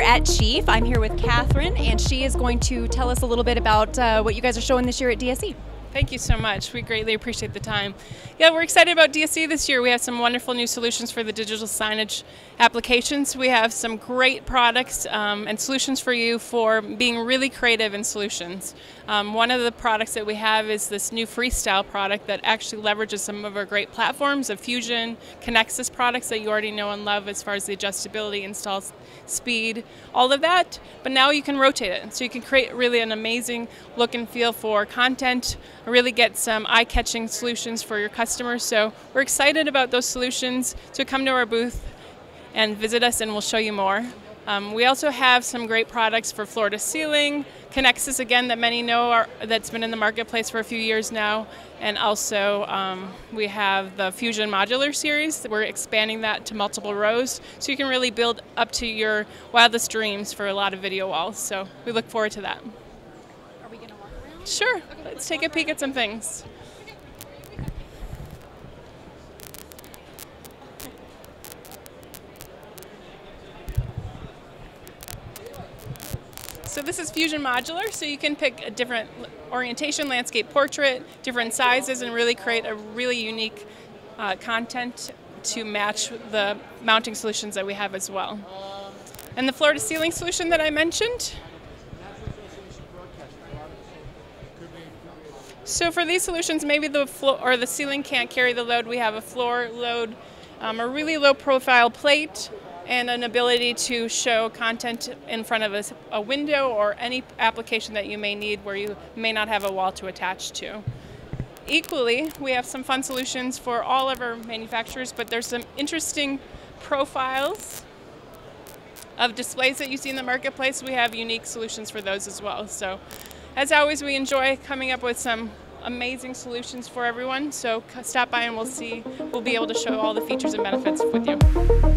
at Chief. I'm here with Kathryn, and she is going to tell us a little bit about uh, what you guys are showing this year at DSE. Thank you so much. We greatly appreciate the time. Yeah, we're excited about DSE this year. We have some wonderful new solutions for the digital signage applications. We have some great products um, and solutions for you for being really creative in solutions. Um, one of the products that we have is this new Freestyle product that actually leverages some of our great platforms of Fusion, ConnexSys products that you already know and love as far as the adjustability, install speed, all of that. But now you can rotate it. So you can create really an amazing look and feel for content, really get some eye-catching solutions for your customers. So we're excited about those solutions. So come to our booth and visit us and we'll show you more. Um, we also have some great products for floor to ceiling, ConnexSys again that many know are, that's been in the marketplace for a few years now, and also um, we have the Fusion Modular series. We're expanding that to multiple rows, so you can really build up to your wildest dreams for a lot of video walls. So we look forward to that. Are we going to walk around? Sure. Let's, take a peek at some things. So this is Fusion Modular, so you can pick a different orientation, landscape portrait, different sizes, and really create a really unique uh, content to match the mounting solutions that we have as well. And the floor to ceiling solution that I mentioned. So for these solutions, maybe the floor or the ceiling can't carry the load. We have a floor load, um, a really low profile plate, and an ability to show content in front of a, a, window or any application that you may need where you may not have a wall to attach to. Equally, we have some fun solutions for all of our manufacturers, but there's some interesting profiles of displays that you see in the marketplace. We have unique solutions for those as well. So as always, we enjoy coming up with some amazing solutions for everyone. So stop by and we'll see, we'll be able to show all the features and benefits with you.